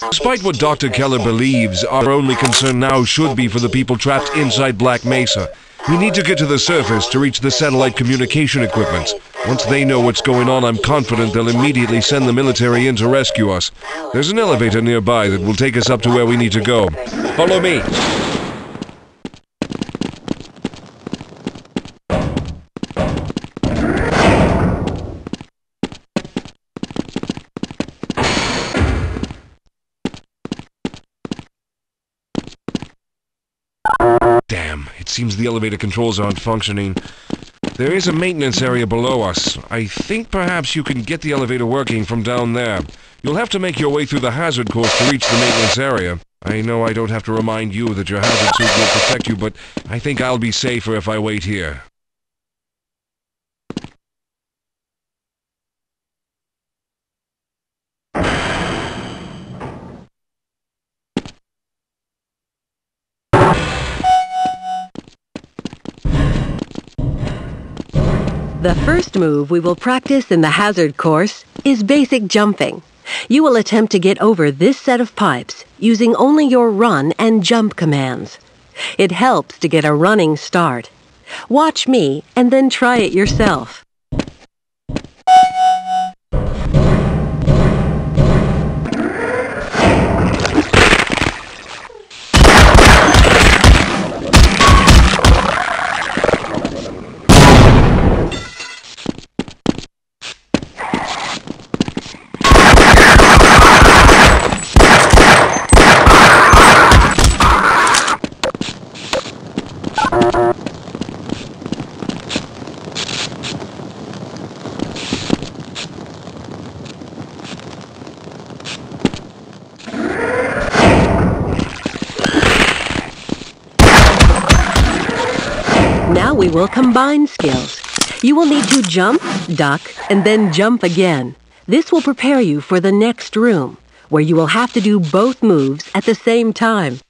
Despite what Dr. Keller believes, our only concern now should be for the people trapped inside Black Mesa. We need to get to the surface to reach the satellite communication equipment. Once they know what's going on, I'm confident they'll immediately send the military in to rescue us. There's an elevator nearby that will take us up to where we need to go. Follow me. Damn, it seems the elevator controls aren't functioning. There is a maintenance area below us. I think perhaps you can get the elevator working from down there. You'll have to make your way through the hazard course to reach the maintenance area. I know I don't have to remind you that your hazard suit will protect you, but I think I'll be safer if I wait here. Move we will practice in the hazard course is basic jumping. You will attempt to get over this set of pipes using only your run and jump commands. It helps to get a running start. Watch me and then try it yourself. Now we will combine skills. You will need to jump, duck, and then jump again. This will prepare you for the next room, where you will have to do both moves at the same time.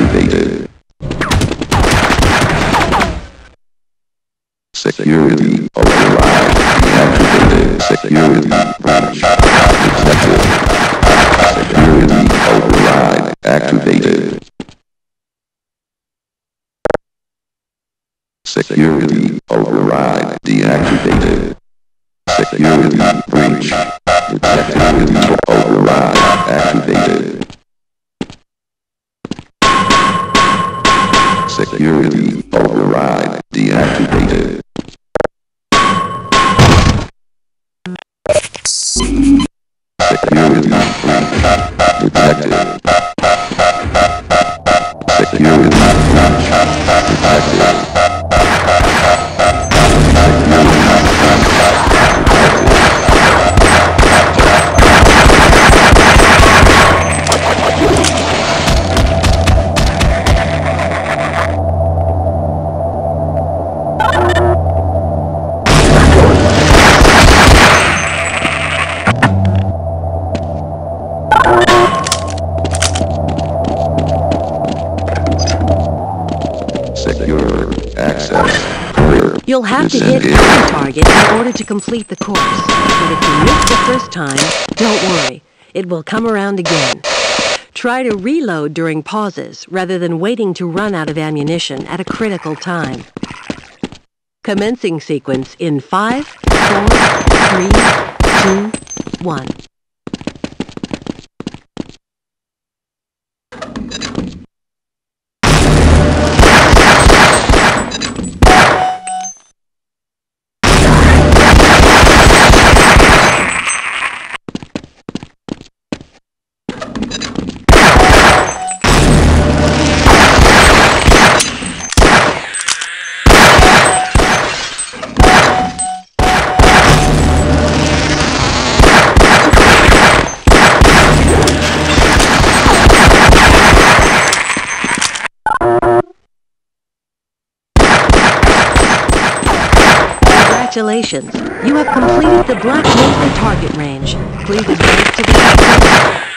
Activated. Security override deactivated. Security breach detected. Security override activated. Security override deactivated. Security breach detected. Override activated. Security override deactivated. You'll have to hit every target in order to complete the course. But if you miss the first time, don't worry. It will come around again. Try to reload during pauses rather than waiting to run out of ammunition at a critical time. Commencing sequence in five, four, three, two, one. Congratulations. You have completed the Black Mesa target range. Please advance to the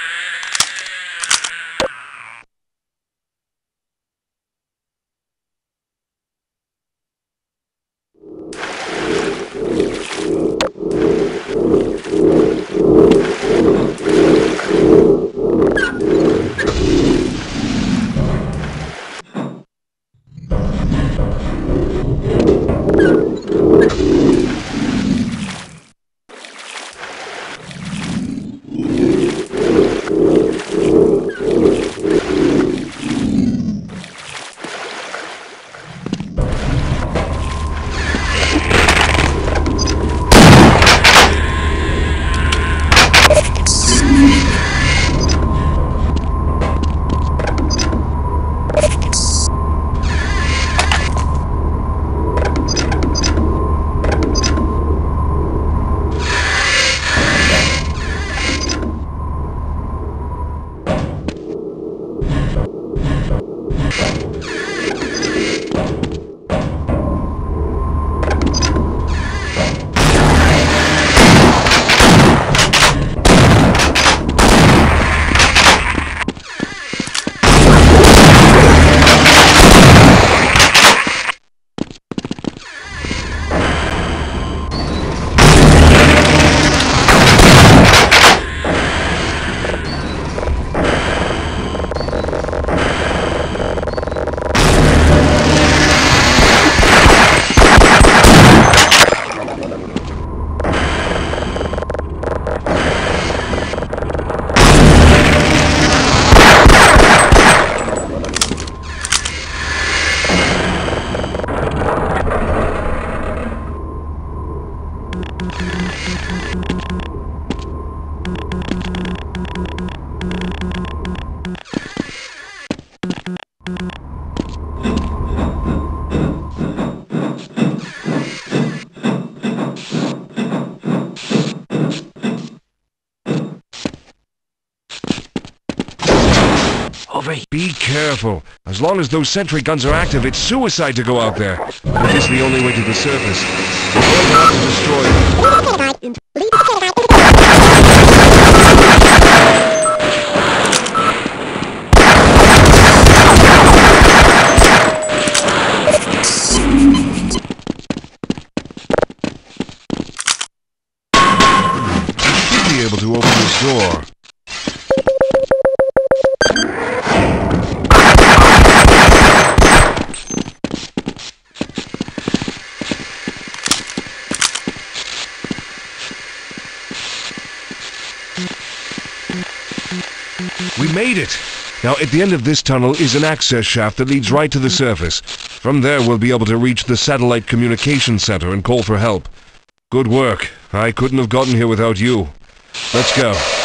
Thank you. Exit. Over Be careful. As long as those sentry guns are active, it's suicide to go out there. But this is the only way to the surface. We're going to have to destroy them. Made it! Now, at the end of this tunnel is an access shaft that leads right to the surface. From there, we'll be able to reach the satellite communication center and call for help. Good work. I couldn't have gotten here without you. Let's go.